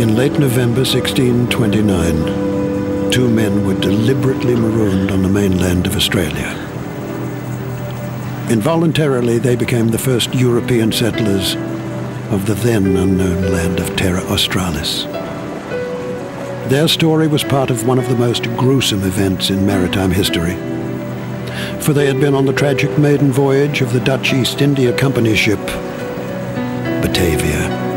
In late November 1629, two men were deliberately marooned on the mainland of Australia. Involuntarily, they became the first European settlers of the then unknown land of Terra Australis. Their story was part of one of the most gruesome events in maritime history. For they had been on the tragic maiden voyage of the Dutch East India Company ship, Batavia.